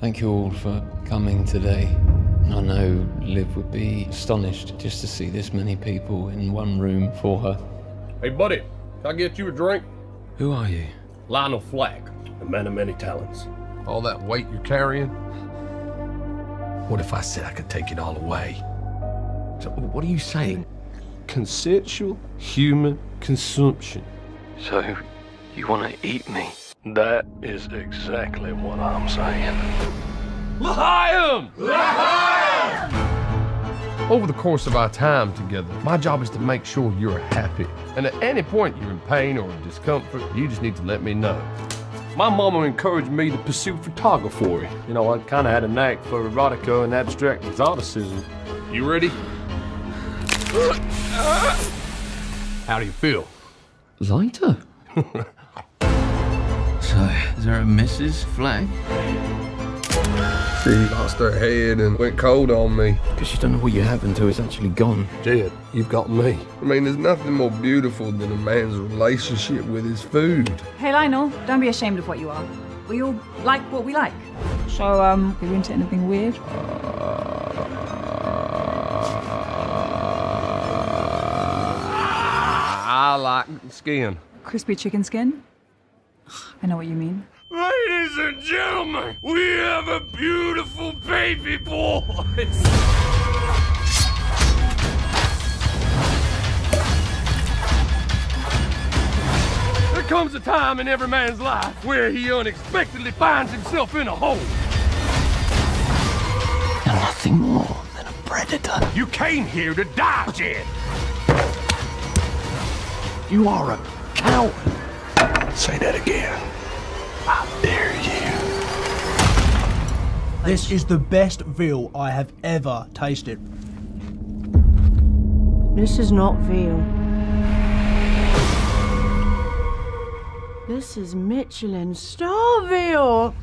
Thank you all for coming today. I know Liv would be astonished just to see this many people in one room for her. Hey, buddy, can I get you a drink? Who are you? Lionel Flack, a man of many talents. All that weight you're carrying? What if I said I could take it all away? So, what are you saying? Consensual human consumption. So, you want to eat me? That is exactly what I'm saying. L'chaim! Over the course of our time together, my job is to make sure you're happy. And at any point you're in pain or discomfort, you just need to let me know. My mama encouraged me to pursue photography. You know, I kind of had a knack for erotica and abstract exoticism. You ready? How do you feel? Lighter? so, is there a Mrs. Flack? She lost her head and went cold on me. Because you don't know what you have until it's actually gone. Jed, you've got me. I mean, there's nothing more beautiful than a man's relationship with his food. Hey Lionel, don't be ashamed of what you are. We all like what we like. So, um, are you into anything weird? I like skin. Crispy chicken skin? I know what you mean. Ladies and gentlemen, we have a beautiful baby boy. There comes a time in every man's life where he unexpectedly finds himself in a hole. You're nothing more than a predator. You came here to die, Jed. You are a coward. Say that again. I dare you. This is the best veal I have ever tasted. This is not veal. This is Michelin star veal.